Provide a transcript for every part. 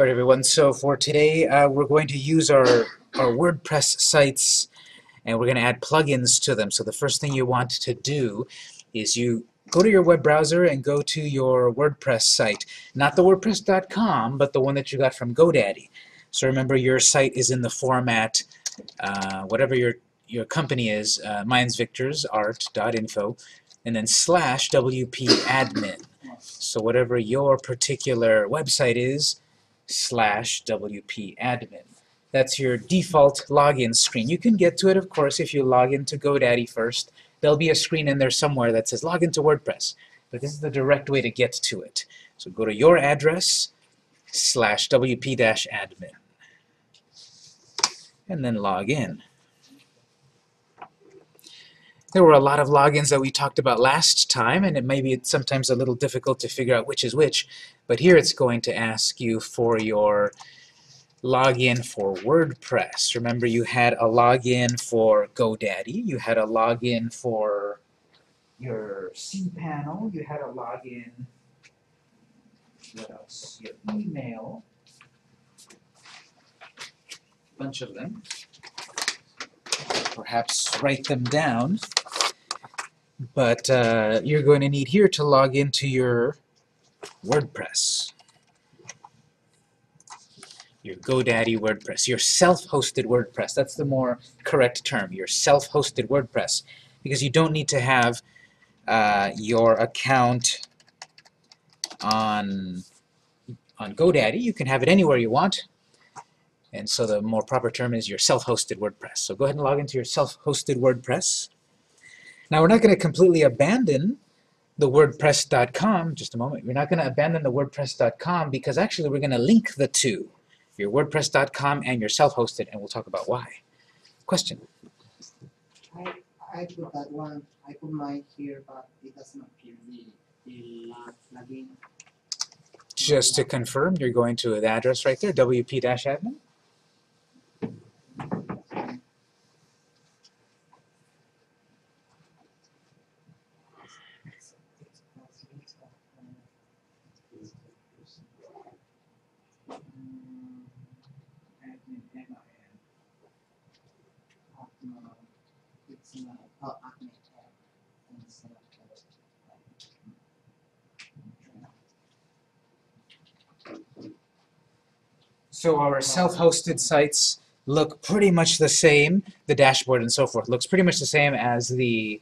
All right, everyone. So for today, uh, we're going to use our, our WordPress sites and we're going to add plugins to them. So the first thing you want to do is you go to your web browser and go to your WordPress site. Not the WordPress.com, but the one that you got from GoDaddy. So remember, your site is in the format, uh, whatever your, your company is, uh, mine's Victor's, art.info, and then slash WP admin. So whatever your particular website is, slash WP admin. That's your default login screen. You can get to it, of course, if you log into GoDaddy first. There'll be a screen in there somewhere that says log into WordPress. But this is the direct way to get to it. So go to your address slash WP-admin and then log in. There were a lot of logins that we talked about last time, and it may be sometimes a little difficult to figure out which is which, but here it's going to ask you for your login for WordPress. Remember you had a login for GoDaddy, you had a login for your cPanel, you had a login, what else? Your email, bunch of them. Perhaps write them down but uh, you're going to need here to log into your WordPress. Your GoDaddy WordPress, your self-hosted WordPress. That's the more correct term, your self-hosted WordPress. Because you don't need to have uh, your account on, on GoDaddy. You can have it anywhere you want. And so the more proper term is your self-hosted WordPress. So go ahead and log into your self-hosted WordPress. Now we're not going to completely abandon the WordPress.com, just a moment, we're not going to abandon the WordPress.com because actually we're going to link the two, your WordPress.com and your self-hosted, and we'll talk about why. Question? I, I put that one, I put mine here, but it doesn't appear the, the plugin. Just to confirm, you're going to the address right there, wp-admin. It's not, oh, admin tab. And it's not, So our self-hosted sites look pretty much the same, the dashboard and so forth looks pretty much the same as the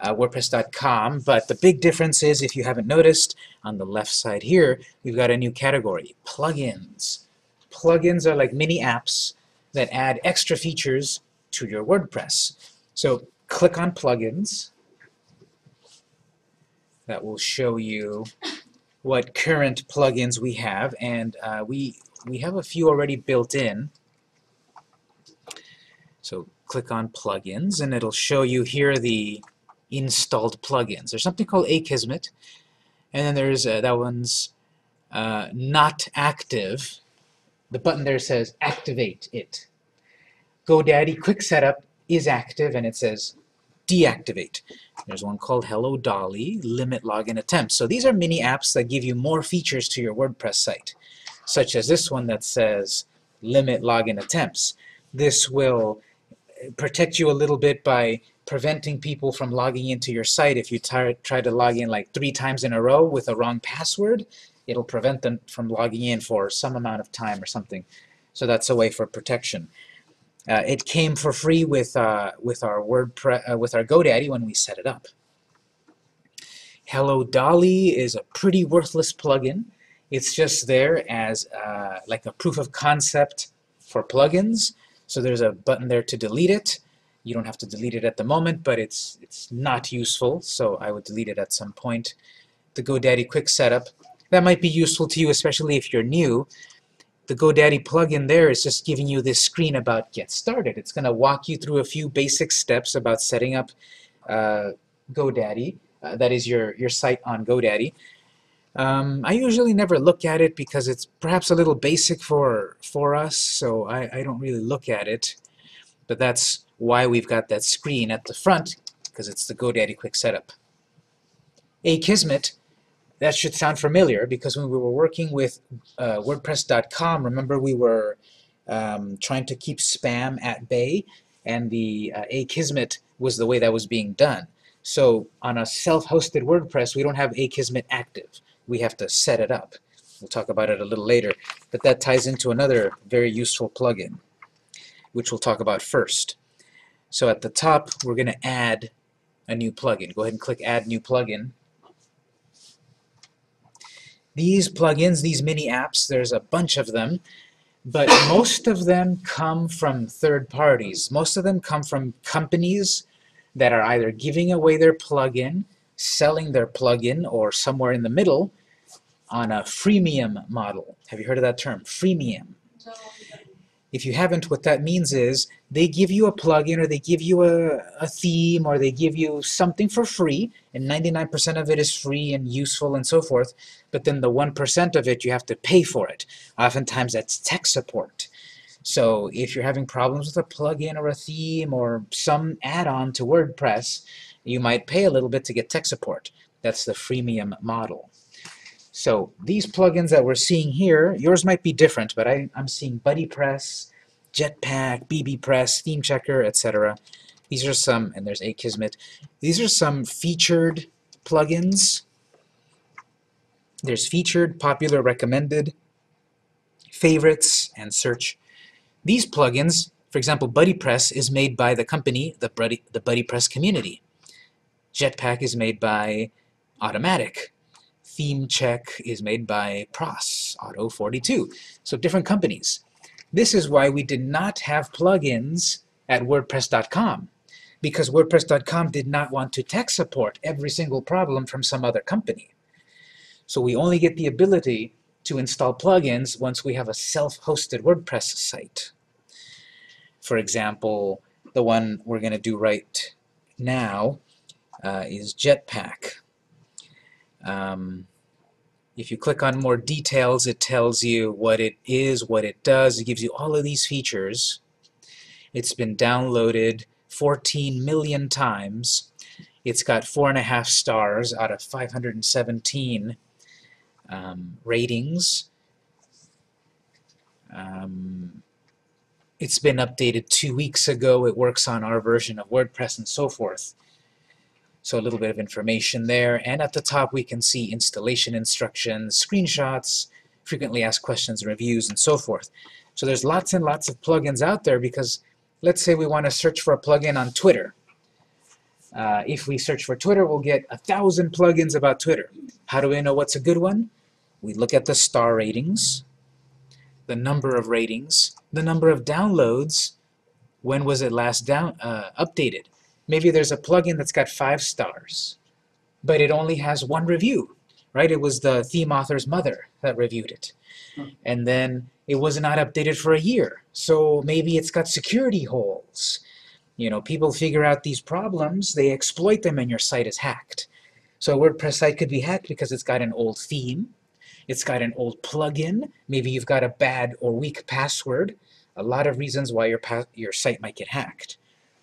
uh, WordPress.com, but the big difference is, if you haven't noticed, on the left side here, we've got a new category, plugins. Plugins are like mini apps that add extra features to your WordPress. So click on plugins. That will show you what current plugins we have, and uh, we we have a few already built in. So click on plugins, and it'll show you here the installed plugins. There's something called Akismet, and then there's uh, that one's uh, not active. The button there says activate it. GoDaddy Quick Setup is active, and it says deactivate. There's one called Hello Dolly, limit login attempts. So these are mini apps that give you more features to your WordPress site, such as this one that says limit login attempts. This will protect you a little bit by preventing people from logging into your site. If you try, try to log in like three times in a row with a wrong password, it'll prevent them from logging in for some amount of time or something. So that's a way for protection. Uh, it came for free with uh, with our WordPress uh, with our GoDaddy when we set it up. Hello Dolly is a pretty worthless plugin. It's just there as uh, like a proof of concept for plugins. So there's a button there to delete it. You don't have to delete it at the moment, but it's it's not useful. So I would delete it at some point. The GoDaddy Quick Setup that might be useful to you, especially if you're new the GoDaddy plugin there is just giving you this screen about get started. It's going to walk you through a few basic steps about setting up uh, GoDaddy. Uh, that is your, your site on GoDaddy. Um, I usually never look at it because it's perhaps a little basic for, for us, so I, I don't really look at it. But that's why we've got that screen at the front, because it's the GoDaddy Quick Setup. Akismet That should sound familiar because when we were working with uh, WordPress.com, remember we were um, trying to keep spam at bay, and the uh, Akismet was the way that was being done. So on a self-hosted WordPress, we don't have Akismet active. We have to set it up. We'll talk about it a little later, but that ties into another very useful plugin, which we'll talk about first. So at the top, we're going to add a new plugin. Go ahead and click Add New Plugin. These plugins, these mini apps, there's a bunch of them, but most of them come from third parties. Most of them come from companies that are either giving away their plugin, selling their plugin, or somewhere in the middle on a freemium model. Have you heard of that term? Freemium. If you haven't, what that means is they give you a plugin or they give you a, a theme or they give you something for free and 99% of it is free and useful and so forth but then the 1% of it you have to pay for it. Oftentimes that's tech support. So if you're having problems with a plugin or a theme or some add-on to WordPress you might pay a little bit to get tech support. That's the freemium model. So these plugins that we're seeing here, yours might be different, but I, I'm seeing BuddyPress, Jetpack, bbPress, Theme Checker, etc. These are some, and there's Akismet. These are some featured plugins. There's featured, popular, recommended, favorites, and search. These plugins, for example, BuddyPress is made by the company, the, Buddy, the BuddyPress community. Jetpack is made by Automattic. Theme check is made by Pros, Otto42. So different companies. This is why we did not have plugins at WordPress.com because WordPress.com did not want to tech support every single problem from some other company. So we only get the ability to install plugins once we have a self-hosted WordPress site. For example, the one we're going to do right now uh, is Jetpack. Um, if you click on more details, it tells you what it is, what it does. It gives you all of these features. It's been downloaded 14 million times. It's got four and a half stars out of 517 um, ratings. Um, it's been updated two weeks ago. It works on our version of WordPress and so forth. So a little bit of information there. And at the top we can see installation instructions, screenshots, frequently asked questions and reviews, and so forth. So there's lots and lots of plugins out there because let's say we want to search for a plugin on Twitter. Uh, if we search for Twitter, we'll get a thousand plugins about Twitter. How do we know what's a good one? We look at the star ratings, the number of ratings, the number of downloads, when was it last down uh, updated, Maybe there's a plugin that's got five stars, but it only has one review, right? It was the theme author's mother that reviewed it. Hmm. And then it was not updated for a year. So maybe it's got security holes. You know, people figure out these problems, they exploit them, and your site is hacked. So a WordPress site could be hacked because it's got an old theme, it's got an old plugin, maybe you've got a bad or weak password, a lot of reasons why your, your site might get hacked.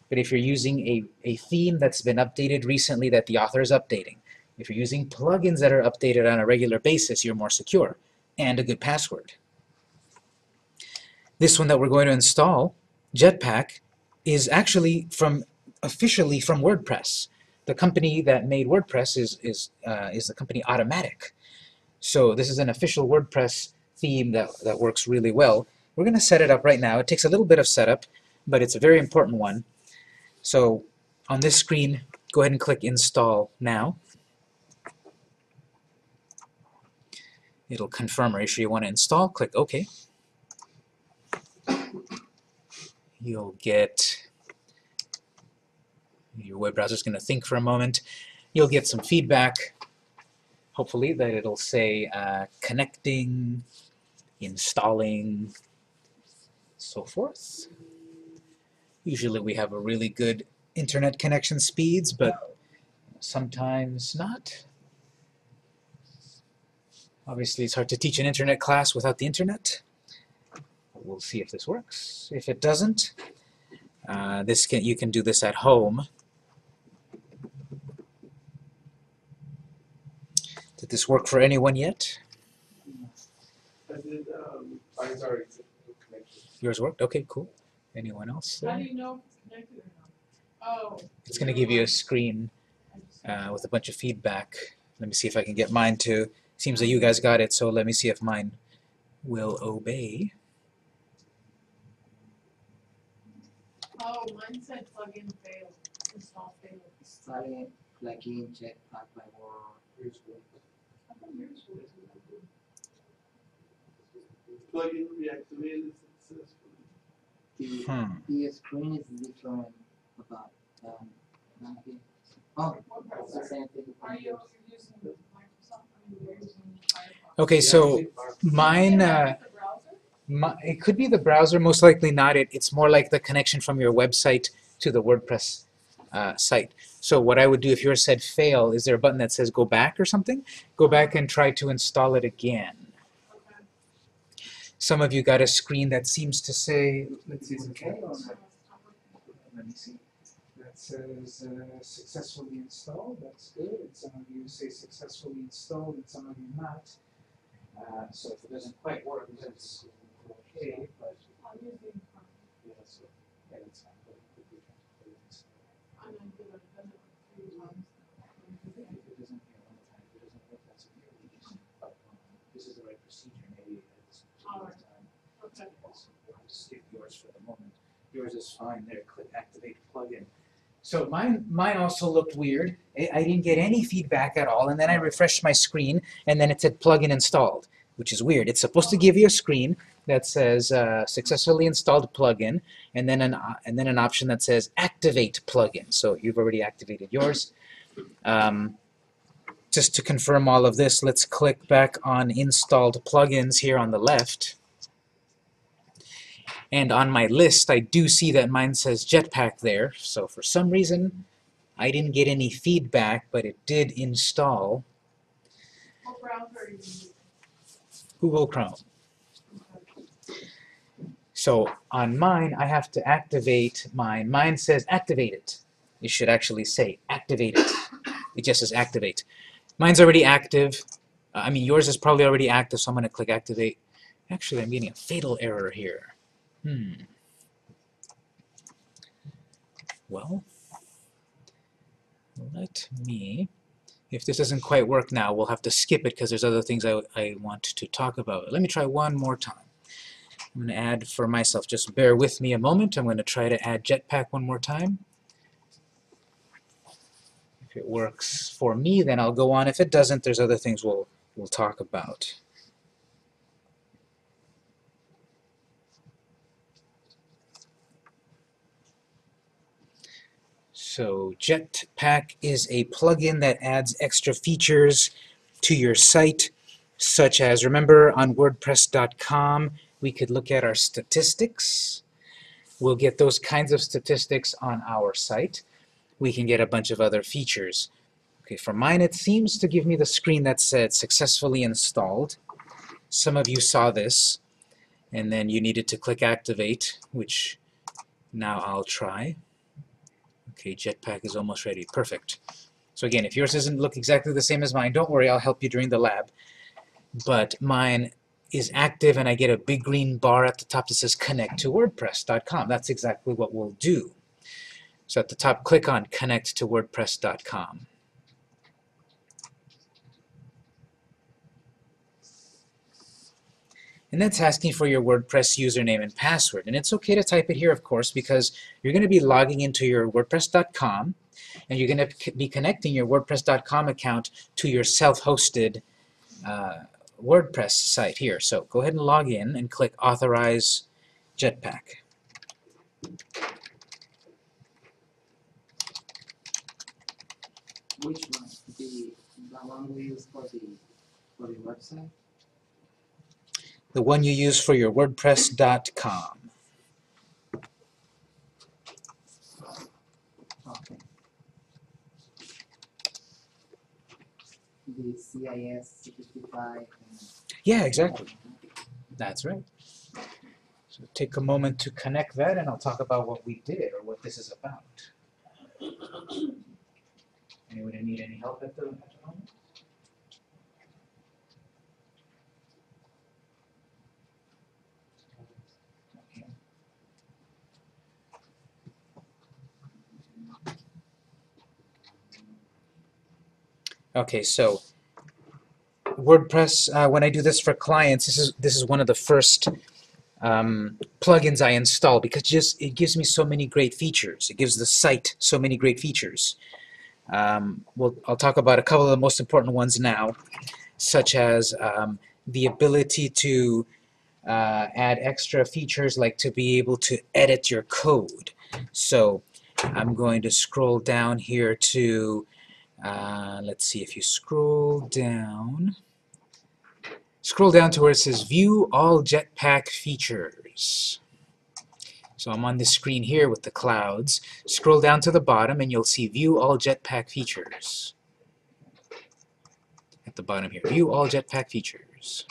But if you're using a, a theme that's been updated recently that the author is updating, if you're using plugins that are updated on a regular basis, you're more secure and a good password. This one that we're going to install, Jetpack, is actually from officially from WordPress. The company that made WordPress is, is, uh, is the company Automattic. So this is an official WordPress theme that, that works really well. We're going to set it up right now. It takes a little bit of setup, but it's a very important one. So on this screen, go ahead and click Install Now. It'll confirm you sure you want to install. Click OK. You'll get your web browser is going to think for a moment. You'll get some feedback, hopefully, that it'll say uh, connecting, installing, so forth. Usually we have a really good internet connection speeds, but sometimes not. Obviously it's hard to teach an internet class without the internet. We'll see if this works. If it doesn't, uh, this can you can do this at home. Did this work for anyone yet? Did, um, mine's already connected. Yours worked? Okay, cool. Anyone else? How do you know if it's connected or not? Oh. It's going to give you a screen uh, with a bunch of feedback. Let me see if I can get mine to. Seems that you guys got it, so let me see if mine will obey. Oh, mine said plugin failed, install failed. Installing plugin Jetpack by Word. Here's one. I thought yours was. Plugin reactivated successfully. The, Hmm. the screen is different about um. Oh, it's the same thing. Are you using the Microsoft, I mean, you're using Firefox? Okay, so mine. Uh, that the browser? My, it could be the browser, most likely not. It, it's more like the connection from your website to the WordPress uh, site. So what I would do if yours said fail, is there a button that says go back or something? Go back and try to install it again. Okay. Some of you got a screen that seems to say, let's see, is okay or not? it's not working. Let me see. That says uh, successfully installed. That's good. And some of you say successfully installed, and some of you not. Uh, so if it doesn't quite work, that's okay. But I'm using, yeah, so yeah, that's fine. But it could be transferred. I'm not good at it, done it like three times. If it doesn't, yeah, one time, if it doesn't work, that's okay. We just- but, um, This is the right procedure. Maybe at this particular Alright. time. Okay. So I'll just skip yours for the moment. Yours is fine there, click activate plugin. So mine, mine also looked weird. I, I didn't get any feedback at all, and then I refreshed my screen, and then it said plugin installed, which is weird. It's supposed to give you a screen that says uh, successfully installed plugin, and then an uh, and then an option that says activate plugin. So you've already activated yours. Um, just to confirm all of this, let's click back on installed plugins here on the left. And on my list, I do see that mine says Jetpack there. So for some reason, I didn't get any feedback, but it did install? Google Chrome. So on mine, I have to activate mine. Mine says activate it. It should actually say activate it. It just says activate. Mine's already active. I mean, yours is probably already active, so I'm going to click activate. Actually, I'm getting a fatal error here. Hmm. Well, let me, if this doesn't quite work now, we'll have to skip it because there's other things I, I want to talk about. Let me try one more time. I'm going to add for myself, just bear with me a moment. I'm going to try to add Jetpack one more time. If it works for me, then I'll go on. If it doesn't, there's other things we'll, we'll talk about. So Jetpack is a plugin that adds extra features to your site, such as, remember on WordPress.com, we could look at our statistics. We'll get those kinds of statistics on our site. We can get a bunch of other features. Okay, for mine it seems to give me the screen that said successfully installed. Some of you saw this, and then you needed to click activate, which now I'll try. Okay, Jetpack is almost ready. Perfect. So again, if yours doesn't look exactly the same as mine, don't worry, I'll help you during the lab. But mine is active and I get a big green bar at the top that says connect to WordPress.com. That's exactly what we'll do. So at the top, click on connect to WordPress.com. And that's asking for your WordPress username and password. And it's okay to type it here, of course, because you're going to be logging into your WordPress.com and you're going to be connecting your WordPress.com account to your self-hosted uh, WordPress site here. So go ahead and log in and click Authorize Jetpack. Which one? The the one we use for the for the website? The one you use for your WordPress.com. Okay. The CIS sixty-five Yeah, exactly. That's right. So take a moment to connect that and I'll talk about what we did or what this is about. Anyone need any help at the, at the moment? Okay, so WordPress, uh, when I do this for clients, this is this is one of the first um, plugins I install because just it gives me so many great features. It gives the site so many great features. Um, well, I'll talk about a couple of the most important ones now, such as um, the ability to uh, add extra features like to be able to edit your code. So I'm going to scroll down here to, uh, let's see if you scroll down, scroll down to where it says View All Jetpack Features. So I'm on this screen here with the clouds. Scroll down to the bottom and you'll see View All Jetpack Features. At the bottom here, View All Jetpack Features.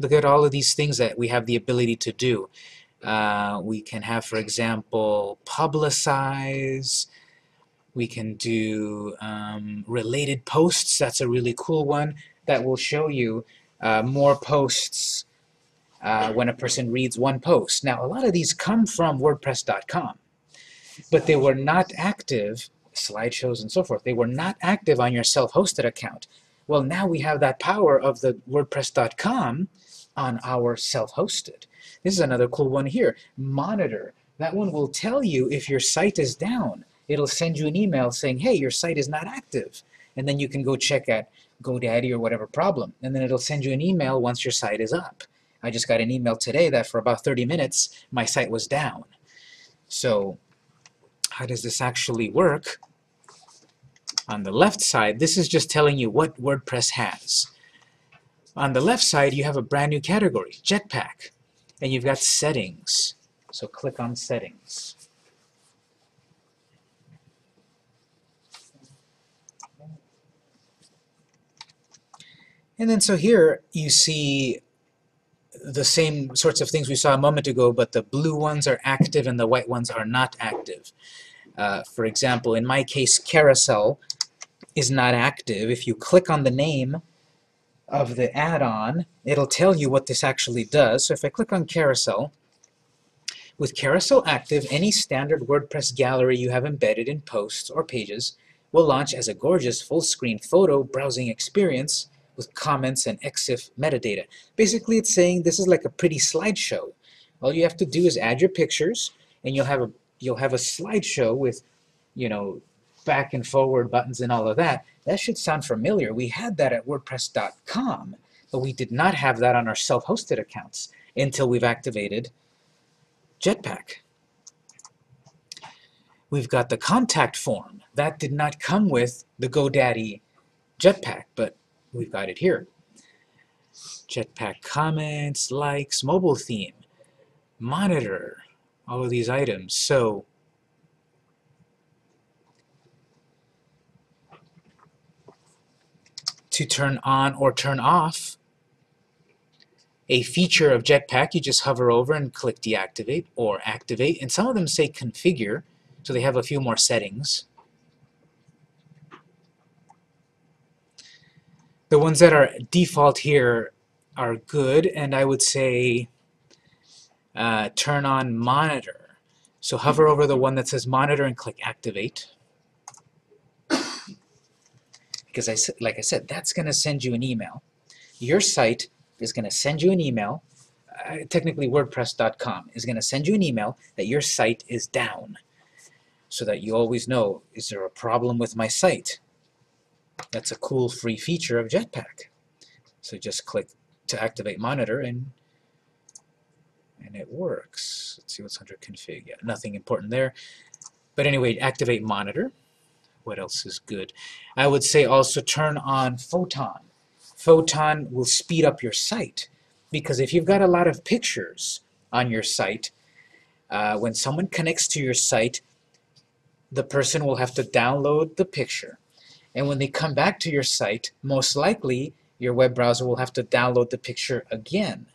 Look at all of these things that we have the ability to do. Uh, we can have, for example, publicize. We can do um, related posts. That's a really cool one that will show you uh, more posts uh, when a person reads one post. Now, a lot of these come from WordPress.com, but they were not active, slideshows and so forth, they were not active on your self-hosted account. Well, now we have that power of the WordPress.com on our self-hosted. This is another cool one here. Monitor. That one will tell you if your site is down. It'll send you an email saying, hey, your site is not active. And then you can go check at GoDaddy or whatever problem. And then it'll send you an email once your site is up. I just got an email today that for about 30 minutes, my site was down. So how does this actually work? On the left side, this is just telling you what WordPress has. On the left side, you have a brand new category, Jetpack, and you've got settings. So click on settings. And then so here you see the same sorts of things we saw a moment ago, but the blue ones are active and the white ones are not active. Uh, for example, in my case, carousel is not active. If you click on the name of the add-on, it'll tell you what this actually does. So if I click on carousel, with carousel active, any standard WordPress gallery you have embedded in posts or pages will launch as a gorgeous full-screen photo browsing experience with comments and EXIF metadata. Basically, it's saying this is like a pretty slideshow. All you have to do is add your pictures, and you'll have a you'll have a slideshow with, you know, back and forward buttons and all of that. That should sound familiar. We had that at WordPress.com, but we did not have that on our self-hosted accounts until we've activated Jetpack. We've got the contact form. That did not come with the GoDaddy Jetpack, but we've got it here. Jetpack comments, likes, mobile theme, monitor, all of these items. So to turn on or turn off a feature of Jetpack, you just hover over and click deactivate or activate. And some of them say configure, so they have a few more settings. The ones that are default here are good, and I would say uh, turn on monitor. So hover over the one that says monitor and click activate. Because I like I said, that's going to send you an email. Your site is going to send you an email. Uh, technically, WordPress.com is going to send you an email that your site is down, so that you always know: is there a problem with my site? That's a cool free feature of Jetpack. So just click to activate monitor and and it works. Let's see what's under config. Yeah, nothing important there. But anyway, activate monitor. What else is good? I would say also turn on Photon. Photon will speed up your site because if you've got a lot of pictures on your site, uh, when someone connects to your site, the person will have to download the picture and when they come back to your site, most likely your web browser will have to download the picture again,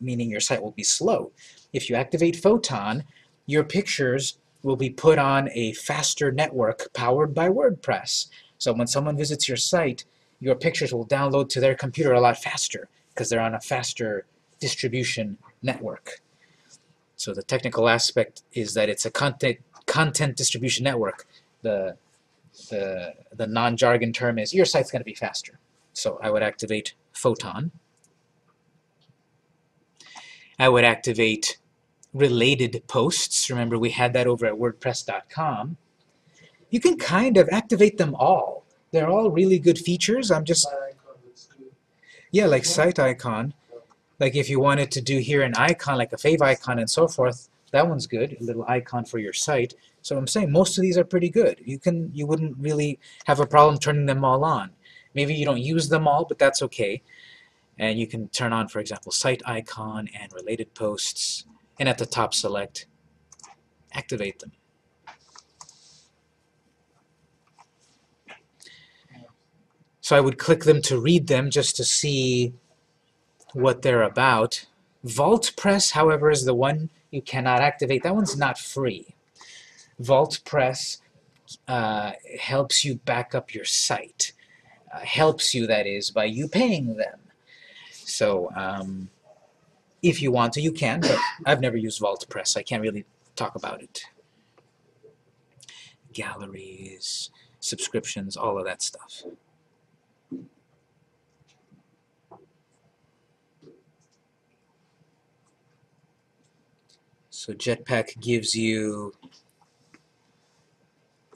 meaning your site will be slow. If you activate Photon, your pictures will be put on a faster network powered by WordPress. So when someone visits your site, your pictures will download to their computer a lot faster because they're on a faster distribution network. So the technical aspect is that it's a content content distribution network. The the, the non-jargon term is your site's going to be faster. So I would activate Photon. I would activate related posts. Remember, we had that over at WordPress.com. You can kind of activate them all. They're all really good features. I'm just, yeah, like site icon. Like if you wanted to do here an icon, like a favicon and so forth, that one's good, a little icon for your site. So I'm saying most of these are pretty good. You can, you wouldn't really have a problem turning them all on. Maybe you don't use them all, but that's okay. And you can turn on, for example, site icon and related posts, and at the top select activate them. So I would click them to read them just to see what they're about. VaultPress, however, is the one you cannot activate. That one's not free. VaultPress uh, helps you back up your site. Uh, helps you, that is, by you paying them. So um, if you want to, you can, but I've never used Vault VaultPress. I can't really talk about it. Galleries, subscriptions, all of that stuff. So Jetpack gives you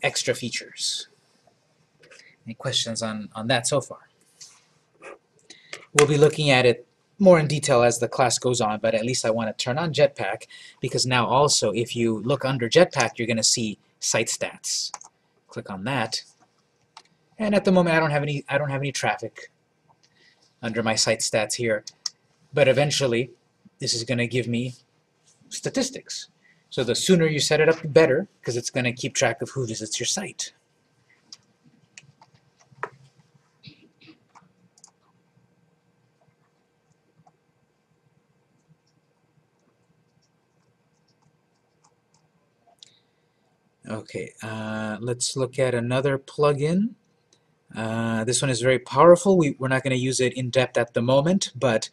extra features. Any questions on, on that so far? We'll be looking at it more in detail as the class goes on, but at least I want to turn on Jetpack because now also if you look under Jetpack, you're going to see site stats. Click on that. And at the moment I don't have any I don't have any traffic under my site stats here. But eventually this is going to give me statistics. So the sooner you set it up, the better, because it's going to keep track of who visits your site. Okay, uh, let's look at another plugin. Uh, this one is very powerful. We, we're not going to use it in depth at the moment, but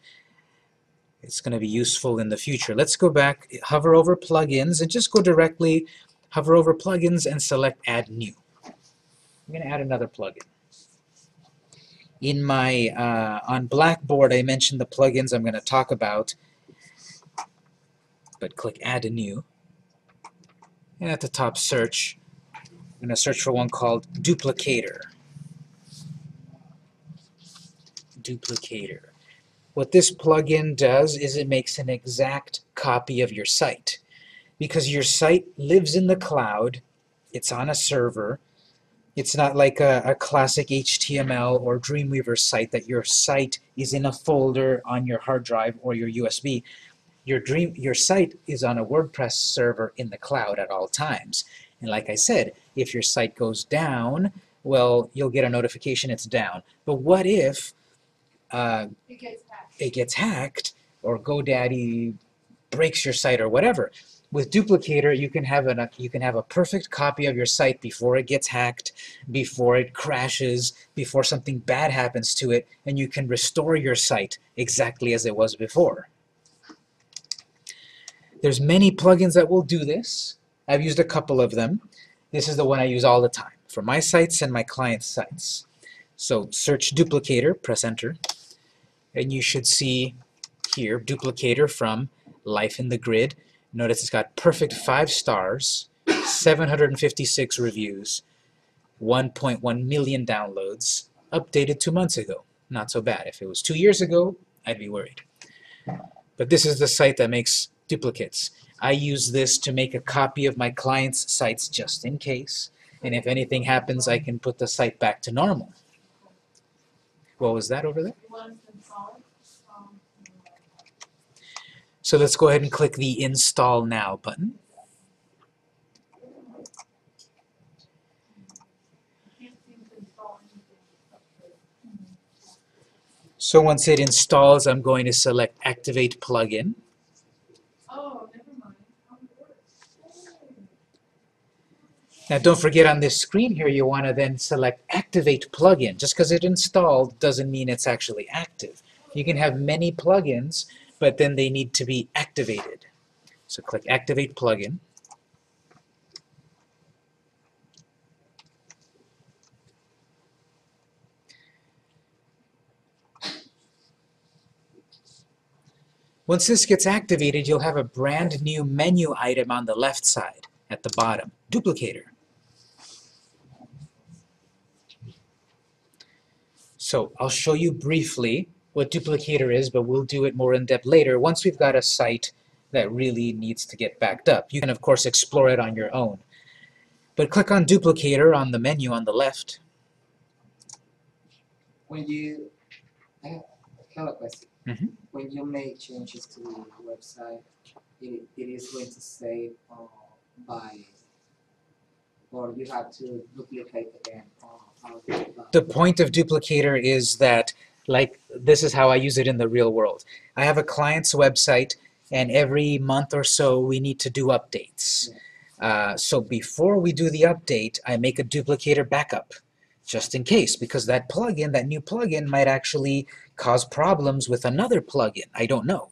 it's going to be useful in the future. Let's go back, hover over plugins, and just go directly, hover over plugins and select add new. I'm going to add another plugin. In my, uh, on Blackboard, I mentioned the plugins I'm going to talk about, but click add a new. And at the top search, I'm going to search for one called Duplicator. Duplicator. What this plugin does is it makes an exact copy of your site. Because your site lives in the cloud, it's on a server, it's not like a, a classic HTML or Dreamweaver site that your site is in a folder on your hard drive or your USB. Your, dream, your site is on a WordPress server in the cloud at all times. And like I said, if your site goes down, well, you'll get a notification it's down. But what if uh, It gets hacked. or GoDaddy breaks your site or whatever. With Duplicator, you can have a you can have a perfect copy of your site before it gets hacked, before it crashes, before something bad happens to it, and you can restore your site exactly as it was before. There's many plugins that will do this. I've used a couple of them. This is the one I use all the time for my sites and my clients' sites. So search Duplicator, press enter, and you should see here Duplicator from Life in the Grid. Notice it's got perfect five stars, 756 reviews, 1.1 million downloads, updated two months ago. Not so bad. If it was two years ago, I'd be worried. But this is the site that makes duplicates. I use this to make a copy of my client's sites just in case. And if anything happens, I can put the site back to normal. What was that over there? You want to install it? Um, So let's go ahead and click the Install Now button. So once it installs, I'm going to select Activate Plugin. Now don't forget on this screen here, you want to then select Activate Plugin. Just because it installed doesn't mean it's actually active. You can have many plugins, but then they need to be activated. So click Activate Plugin. Once this gets activated, you'll have a brand new menu item on the left side at the bottom, Duplicator. So I'll show you briefly what Duplicator is, but we'll do it more in depth later once we've got a site that really needs to get backed up. You can of course explore it on your own. But click on Duplicator on the menu on the left. When you, I have a question. Mhm. When you make changes to the website, it, it is going to save uh, by, or you have to duplicate again. uh, how do you- The point of Duplicator is that, like, this is how I use it in the real world. I have a client's website, and every month or so we need to do updates. Uh, so before we do the update, I make a Duplicator backup, just in case, because that plugin, that new plugin, might actually cause problems with another plugin. I don't know.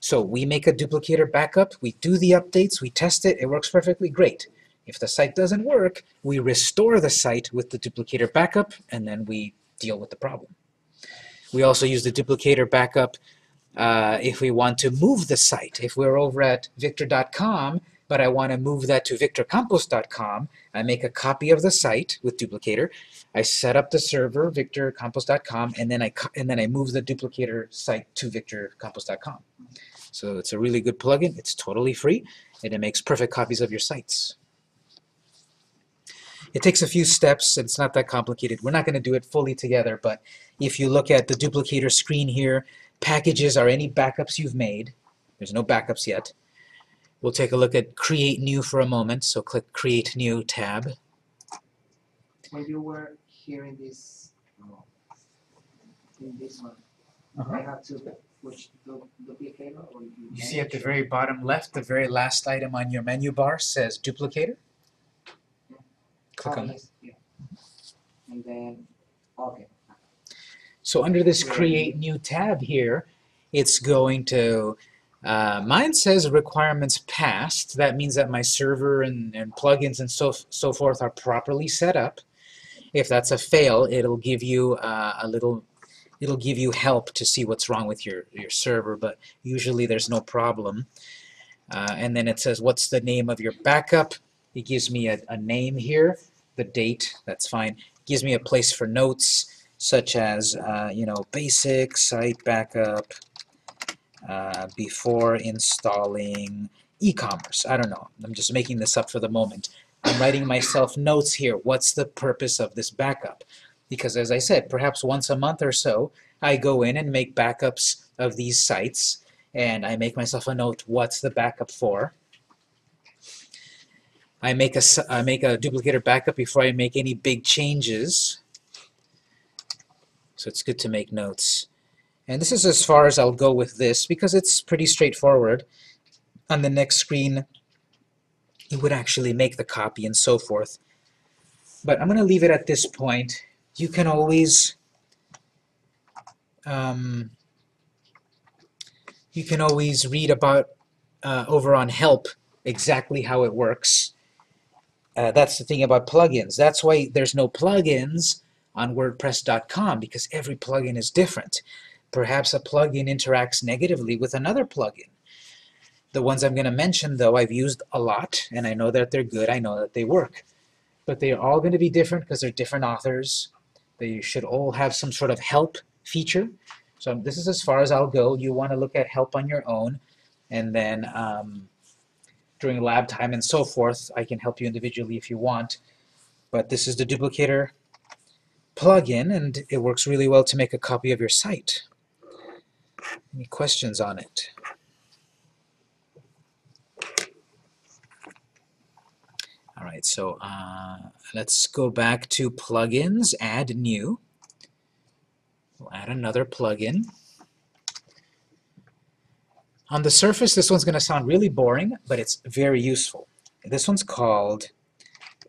So we make a Duplicator backup, we do the updates, we test it, it works perfectly great. If the site doesn't work, we restore the site with the duplicator backup, and then we deal with the problem. We also use the duplicator backup uh, if we want to move the site. If we're over at victor.com, but I want to move that to victorcampos.com, I make a copy of the site with duplicator. I set up the server, victorcampos.com, and then I and then I move the duplicator site to victorcampos.com. So it's a really good plugin. It's totally free, and it makes perfect copies of your sites. It takes a few steps, it's not that complicated. We're not going to do it fully together, but if you look at the duplicator screen here, packages are any backups you've made. There's no backups yet. We'll take a look at Create New for a moment, so click Create New tab. When you were hearing this, uh, in this one, Uh-huh. I have to push du- duplicator or you? You see at the very bottom left, the very last item on your menu bar says Duplicator. Click on that. yeah. And then, okay. So under this Create New tab here, it's going to, uh, mine says requirements passed. That means that my server and, and plugins and so, so forth are properly set up. If that's a fail, it'll give you uh, a little, it'll give you help to see what's wrong with your, your server, but usually there's no problem. Uh, and then it says, what's the name of your backup? It gives me a, a name here, the date, that's fine. It gives me a place for notes such as uh, you know basic site backup uh, before installing e-commerce. I don't know. I'm just making this up for the moment. I'm writing myself notes here. What's the purpose of this backup? Because as I said, perhaps once a month or so, I go in and make backups of these sites, and I make myself a note. What's the backup for? I make a I make a duplicator backup before I make any big changes. So it's good to make notes. And this is as far as I'll go with this because it's pretty straightforward. On the next screen, it would actually make the copy and so forth. But I'm going to leave it at this point. You can always um, you can always read about uh, over on help exactly how it works. Uh, that's the thing about plugins. That's why there's no plugins on WordPress.com because every plugin is different. Perhaps a plugin interacts negatively with another plugin. The ones I'm going to mention, though, I've used a lot, and I know that they're good. I know that they work. But they're all going to be different because they're different authors. They should all have some sort of help feature. So this is as far as I'll go. You want to look at help on your own, and then um, during lab time and so forth, I can help you individually if you want. But this is the duplicator plugin, and it works really well to make a copy of your site. Any questions on it? All right, so uh, let's go back to plugins, add new. We'll add another plugin. On the surface, this one's going to sound really boring, but it's very useful. This one's called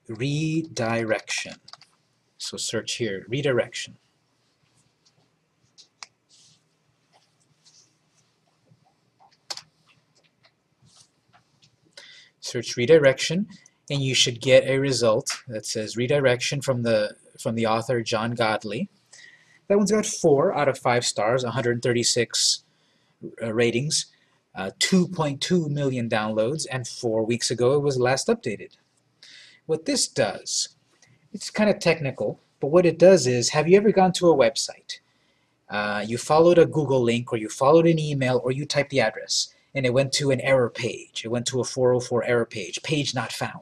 redirection. So search here, redirection. Search redirection, and you should get a result that says redirection from the from the author John Godley. That one's got four out of five stars, 136 uh, ratings. Uh, 2.2 million downloads, and four weeks ago it was last updated. What this does, it's kind of technical, but what it does is, have you ever gone to a website? Uh, you followed a Google link, or you followed an email, or you typed the address, and it went to an error page. It went to a 404 error page, page not found.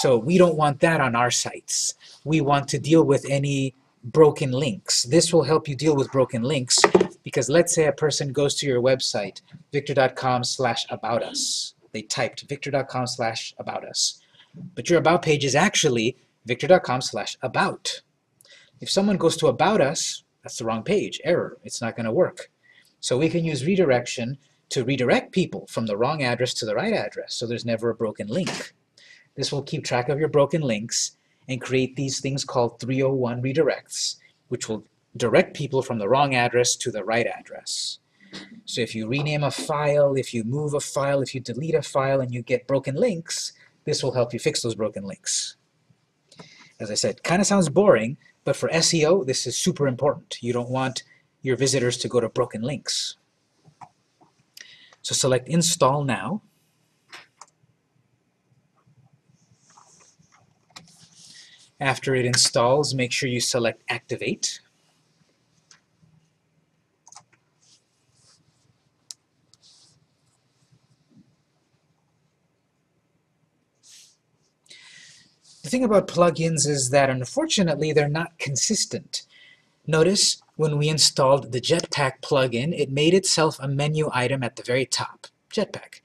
So we don't want that on our sites. We want to deal with any broken links. This will help you deal with broken links because let's say a person goes to your website, victor.com slash about us. They typed victor.com slash about us. But your about page is actually victor.com slash about. If someone goes to about us, that's the wrong page, error, it's not going to work. So we can use redirection to redirect people from the wrong address to the right address so there's never a broken link. This will keep track of your broken links and create these things called 301 redirects, which will direct people from the wrong address to the right address. So if you rename a file, if you move a file, if you delete a file and you get broken links, this will help you fix those broken links. As I said, kind of sounds boring, but for SEO, this is super important. You don't want your visitors to go to broken links. So select Install Now. After it installs, make sure you select Activate. The thing about plugins is that unfortunately they're not consistent. Notice when we installed the Jetpack plugin, it made itself a menu item at the very top, Jetpack.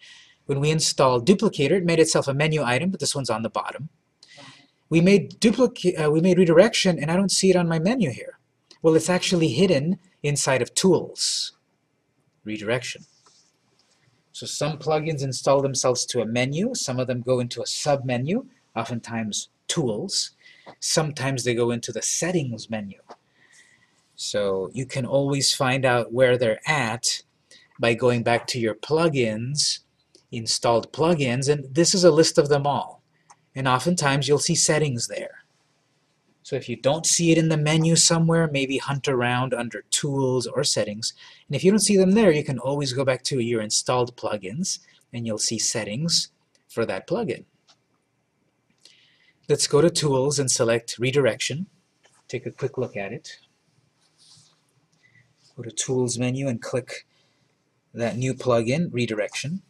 When we installed Duplicator, it made itself a menu item, but this one's on the bottom. We made duplicate, uh, we made redirection, and I don't see it on my menu here. Well, it's actually hidden inside of Tools, Redirection. So some plugins install themselves to a menu, some of them go into a sub-menu, oftentimes Tools. Sometimes they go into the Settings menu. So you can always find out where they're at by going back to your plugins, installed plugins, and this is a list of them all. And oftentimes you'll see settings there. So if you don't see it in the menu somewhere, maybe hunt around under Tools or Settings. And if you don't see them there, you can always go back to your installed plugins and you'll see settings for that plugin. Let's go to Tools and select Redirection. Take a quick look at it. Go to Tools menu and click that new plugin, Redirection.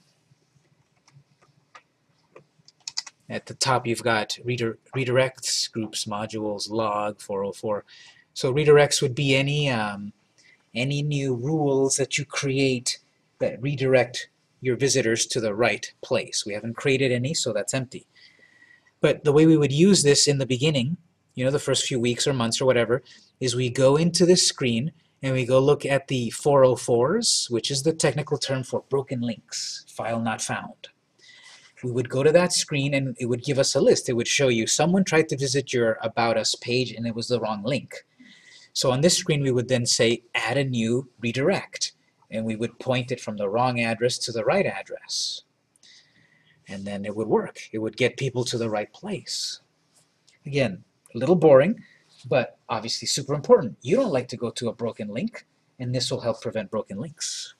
At the top you've got redir redirects, groups, modules, log, 404. So redirects would be any, um, any new rules that you create that redirect your visitors to the right place. We haven't created any, so that's empty. But the way we would use this in the beginning, you know, the first few weeks or months or whatever, is we go into this screen and we go look at the 404s, which is the technical term for broken links, file not found. We would go to that screen and it would give us a list. It would show you someone tried to visit your About Us page and it was the wrong link. So on this screen we would then say add a new redirect and we would point it from the wrong address to the right address. And then it would work. It would get people to the right place. Again, a little boring, but obviously super important. You don't like to go to a broken link, and this will help prevent broken links.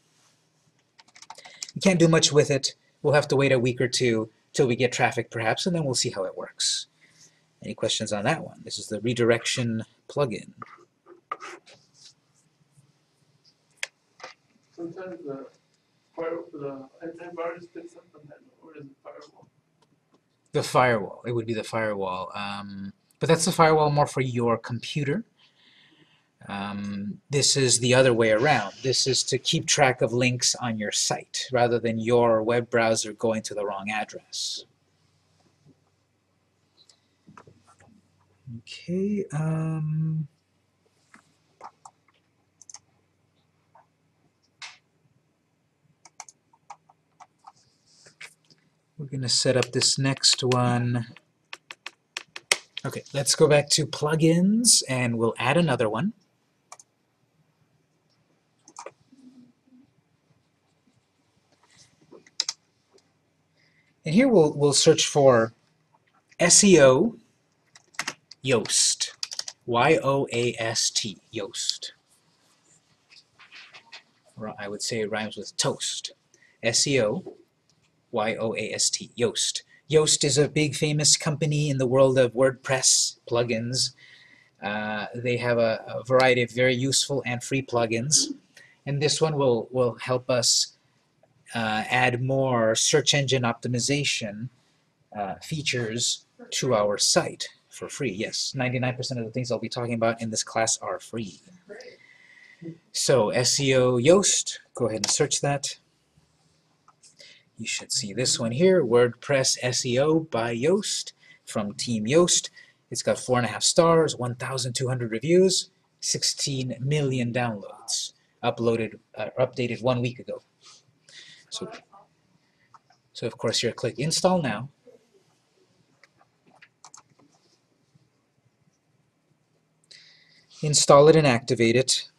You can't do much with it. We'll have to wait a week or two till we get traffic perhaps, and then we'll see how it works. Any questions on that one? This is the redirection plugin. Sometimes the fire, the antivirus picks up on that, or is it firewall? The firewall. It would be the firewall. Um, but that's the firewall more for your computer. Um, this is the other way around. This is to keep track of links on your site rather than your web browser going to the wrong address. Okay. Um, we're going to set up this next one. Okay, let's go back to plugins and we'll add another one. And here we'll, we'll search for SEO Yoast. Y-O-A-S-T, Yoast. I would say it rhymes with toast. SEO, Y-O-A-S-T, Yoast. Yoast is a big famous company in the world of WordPress plugins. Uh, they have a, a variety of very useful and free plugins. And this one will, will help us uh, add more search engine optimization uh, features to our site for free. Yes, 99% of the things I'll be talking about in this class are free. So SEO Yoast, go ahead and search that. You should see this one here, WordPress SEO by Yoast from Team Yoast. It's got four and a half stars, 1,200 reviews, 16 million downloads, uploaded, uh, updated one week ago. So, so of course you're click install now. Install it and activate it.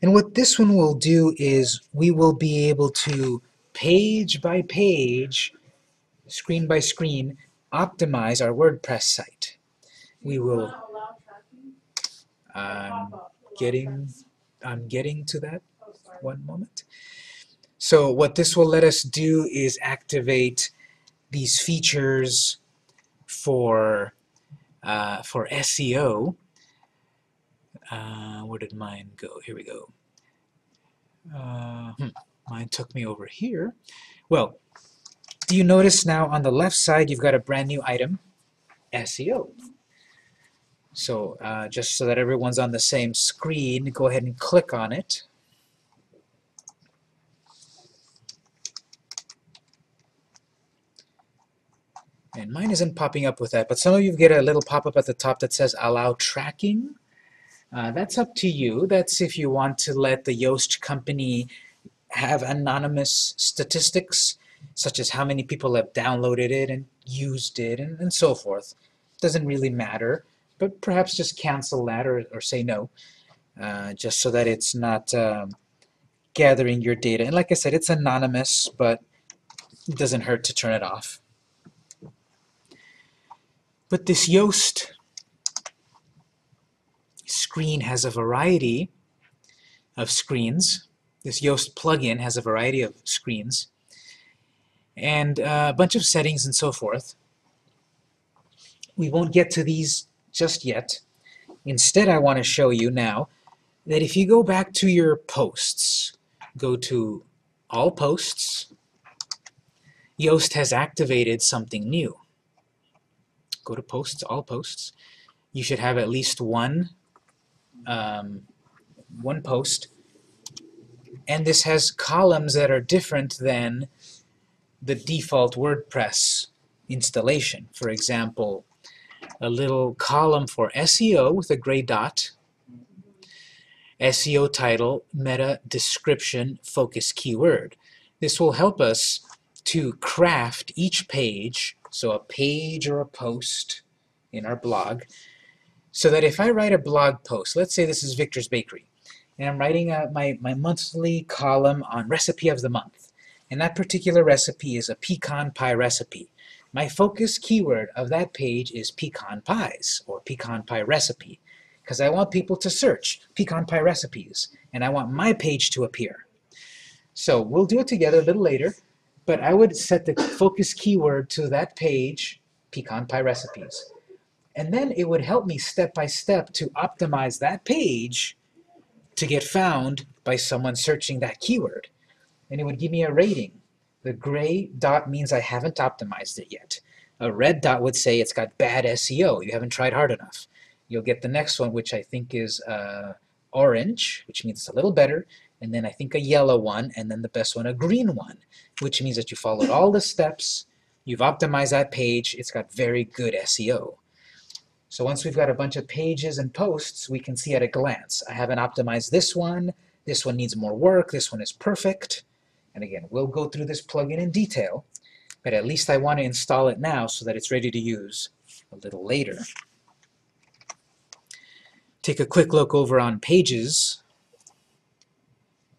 And what this one will do is we will be able to page by page, screen by screen, optimize our WordPress site. We will, tracking? um, getting, I'm getting to that. One moment. So what this will let us do is activate these features for uh, for SEO. Uh, where did mine go? Here we go. Uh, hmm, mine took me over here. Well, do you notice now on the left side you've got a brand new item, SEO. So uh, just so that everyone's on the same screen, go ahead and click on it. And mine isn't popping up with that, but some of you get a little pop-up at the top that says allow tracking. Uh, that's up to you. That's if you want to let the Yoast company have anonymous statistics, such as how many people have downloaded it and used it and, and so forth. Doesn't really matter, but perhaps just cancel that or, or say no, uh, just so that it's not um, gathering your data. And like I said, it's anonymous, but it doesn't hurt to turn it off. But this Yoast screen has a variety of screens. This Yoast plugin has a variety of screens and a bunch of settings and so forth. We won't get to these just yet. Instead, I want to show you now that if you go back to your posts, go to All Posts, Yoast has activated something new go to posts, all posts. You should have at least one um, one post. And this has columns that are different than the default WordPress installation. For example, a little column for SEO with a gray dot, SEO title, meta description, focus keyword. This will help us to craft each page so a page or a post in our blog, so that if I write a blog post, let's say this is Victor's Bakery, and I'm writing a, my, my monthly column on recipe of the month, and that particular recipe is a pecan pie recipe. My focus keyword of that page is pecan pies, or pecan pie recipe, because I want people to search pecan pie recipes, and I want my page to appear. So we'll do it together a little later, but I would set the focus keyword to that page, pecan pie recipes. And then it would help me step by step to optimize that page to get found by someone searching that keyword. And it would give me a rating. The gray dot means I haven't optimized it yet. A red dot would say it's got bad SEO, you haven't tried hard enough. You'll get the next one, which I think is uh, orange, which means it's a little better, and then I think a yellow one, and then the best one, a green one, which means that you followed all the steps, you've optimized that page, it's got very good SEO. So once we've got a bunch of pages and posts, we can see at a glance. I haven't optimized this one, this one needs more work, this one is perfect. And again, we'll go through this plugin in detail, but at least I want to install it now so that it's ready to use a little later. Take a quick look over on pages,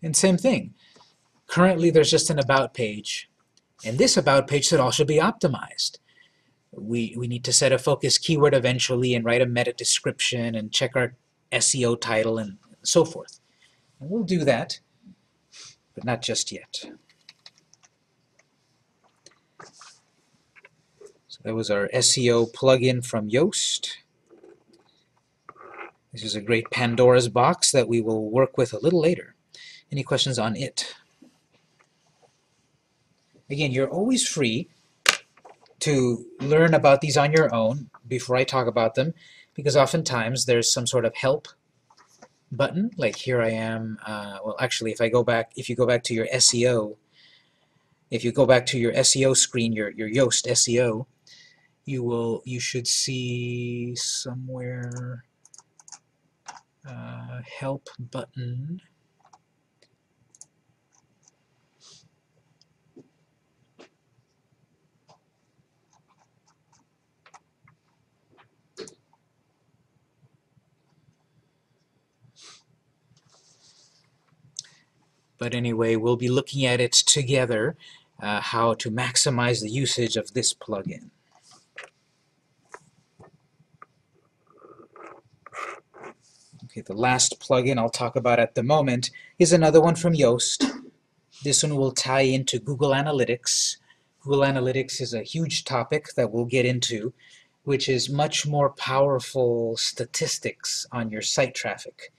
and same thing. Currently there's just an about page, and this about page that all should be optimized. We, we need to set a focus keyword eventually and write a meta description and check our SEO title and so forth. And we'll do that, but not just yet. So that was our SEO plugin from Yoast. This is a great Pandora's box that we will work with a little later. Any questions on it? Again, you're always free to learn about these on your own before I talk about them, because oftentimes there's some sort of help button, like here I am, uh, well actually if I go back, if you go back to your SEO, if you go back to your SEO screen, your, your Yoast SEO, you will, you should see somewhere uh, help button. But anyway, we'll be looking at it together, uh, how to maximize the usage of this plugin. Okay, the last plugin I'll talk about at the moment is another one from Yoast. This one will tie into Google Analytics. Google Analytics is a huge topic that we'll get into, which is much more powerful statistics on your site traffic.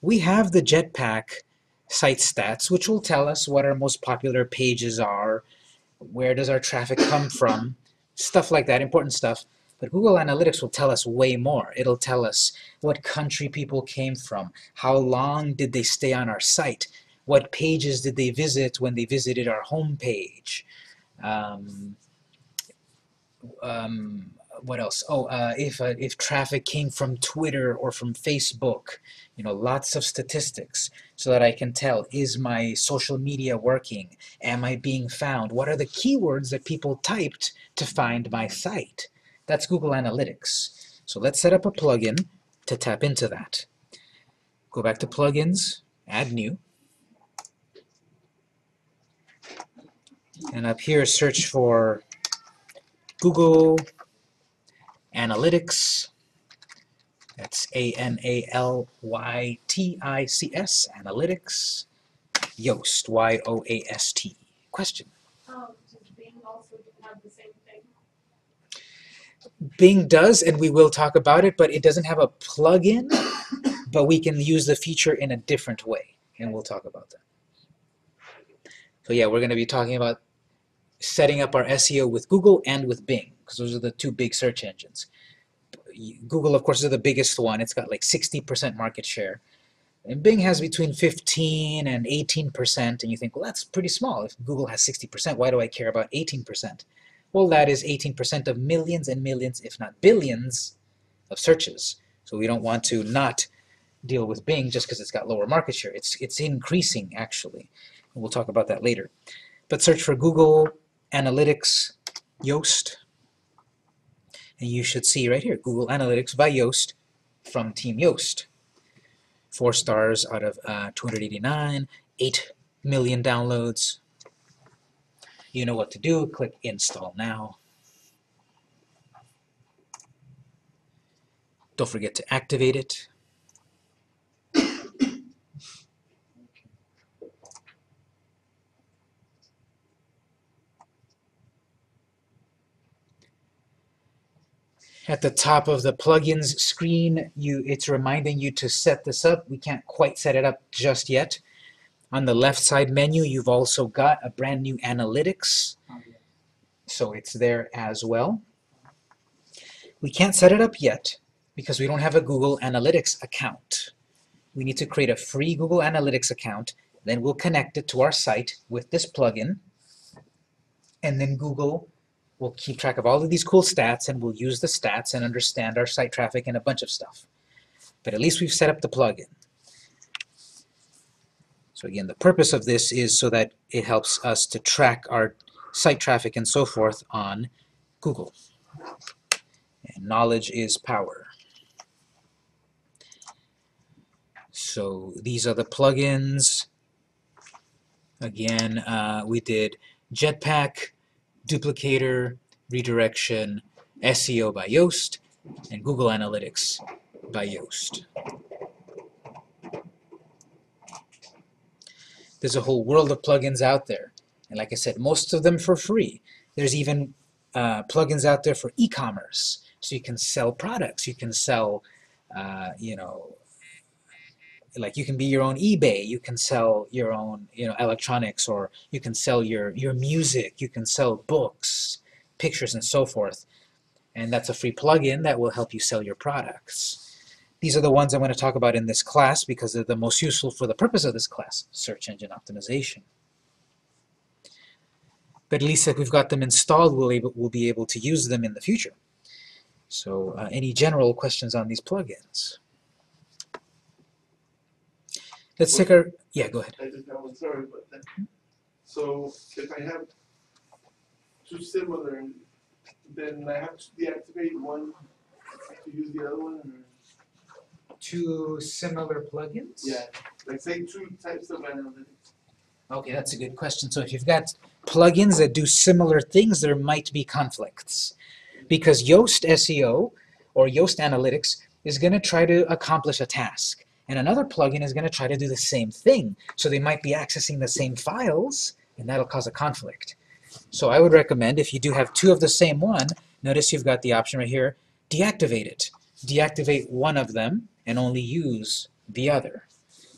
We have the Jetpack site stats, which will tell us what our most popular pages are, where does our traffic come from, stuff like that, important stuff. But Google Analytics will tell us way more. It'll tell us what country people came from, how long did they stay on our site, what pages did they visit when they visited our home page. Um, um, what else? Oh, uh, if, uh, if traffic came from Twitter or from Facebook, you know, lots of statistics so that I can tell, is my social media working? Am I being found? What are the keywords that people typed to find my site? That's Google Analytics. So let's set up a plugin to tap into that. Go back to plugins, add new. And up here search for Google Analytics. That's A-N-A-L-Y-T-I-C-S, Analytics. Yoast, Y-O-A-S-T. Question? Um, does Bing also have the same thing? Bing does, and we will talk about it, but it doesn't have a plug-in, but we can use the feature in a different way, and we'll talk about that. So yeah, we're going to be talking about setting up our SEO with Google and with Bing, because those are the two big search engines. Google, of course, is the biggest one. It's got like 60% market share. And Bing has between 15 and 18%, and you think, well, that's pretty small. If Google has 60%, why do I care about 18%? Well, that is 18% of millions and millions, if not billions, of searches. So we don't want to not deal with Bing just because it's got lower market share. It's, it's increasing, actually. We'll talk about that later. But search for Google Analytics Yoast, and you should see right here, Google Analytics by Yoast from Team Yoast. Four stars out of uh, 289, 8 million downloads. You know what to do, click Install Now. Don't forget to activate it. At the top of the plugins screen, you it's reminding you to set this up. We can't quite set it up just yet. On the left side menu, you've also got a brand new analytics, so it's there as well. We can't set it up yet because we don't have a Google Analytics account. We need to create a free Google Analytics account, then we'll connect it to our site with this plugin, and then Google will keep track of all of these cool stats and we'll use the stats and understand our site traffic and a bunch of stuff. But at least we've set up the plugin. So again, the purpose of this is so that it helps us to track our site traffic and so forth on Google. And knowledge is power. So these are the plugins. Again, uh, we did Jetpack, Duplicator, Redirection, SEO by Yoast, and Google Analytics by Yoast. There's a whole world of plugins out there. And like I said, most of them for free. There's even uh, plugins out there for e-commerce. So you can sell products. You can sell, uh, you know, like you can be your own eBay. You can sell your own, you know, electronics, or you can sell your your music. You can sell books, pictures, and so forth. And that's a free plugin that will help you sell your products. These are the ones I'm going to talk about in this class because they're the most useful for the purpose of this class, search engine optimization. But at least if we've got them installed, we'll, able, we'll be able to use them in the future. So uh, any general questions on these plugins? Let's take our, yeah, go ahead. I just got one, sorry about that. So if I have two similar, then I have to deactivate one to use the other one, or, Two similar plugins? yeah, like say two types of analytics. Okay, that's a good question. So if you've got plugins that do similar things, there might be conflicts. Because Yoast SEO or Yoast Analytics is going to try to accomplish a task. And another plugin is going to try to do the same thing. So they might be accessing the same files, and that'll cause a conflict. So I would recommend if you do have two of the same one, notice you've got the option right here, deactivate it. Deactivate one of them and only use the other.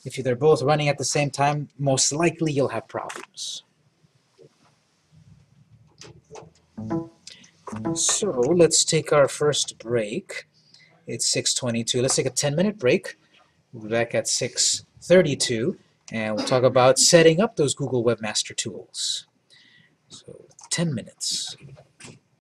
If they're both running at the same time, most likely you'll have problems. So let's take our first break. It's 6.22. Let's take a 10-minute break. We'll be back at 6.32, and we'll talk about setting up those Google Webmaster Tools. So 10 minutes.